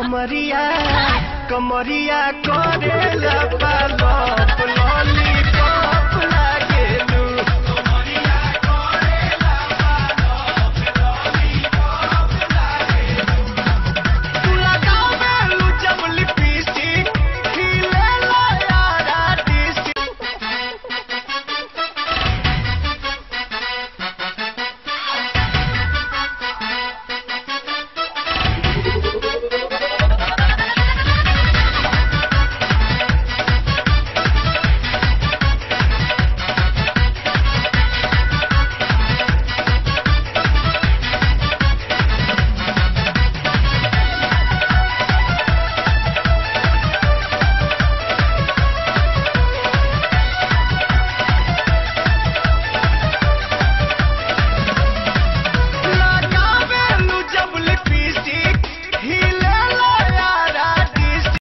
कमरिया कमरिया करे